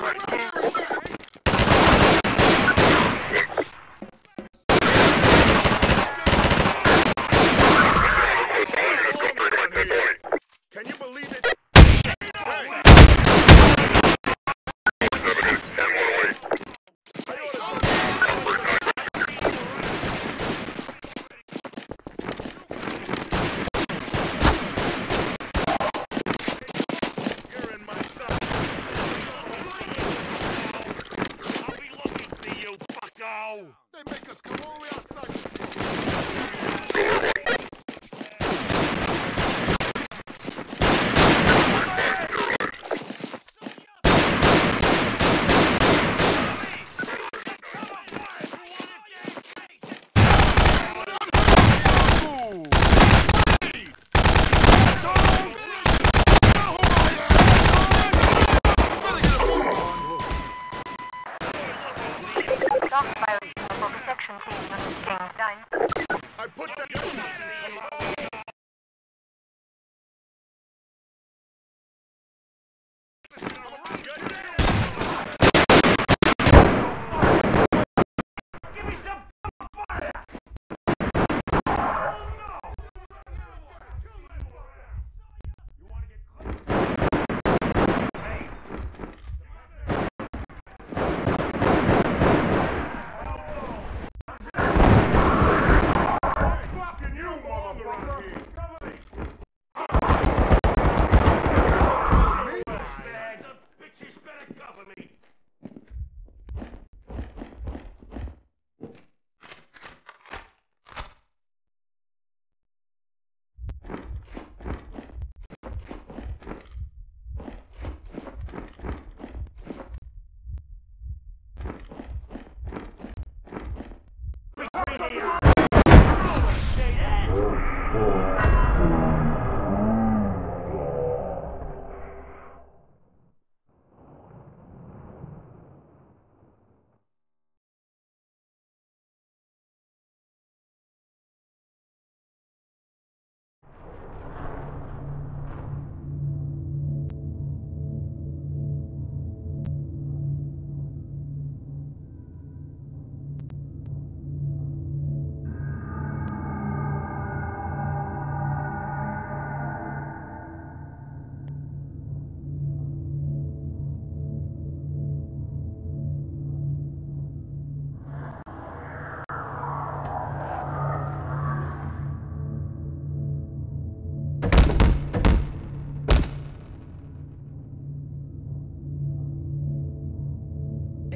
Robert.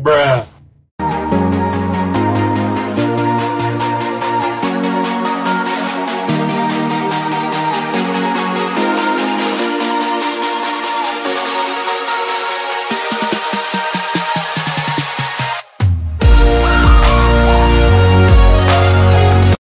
Bruh.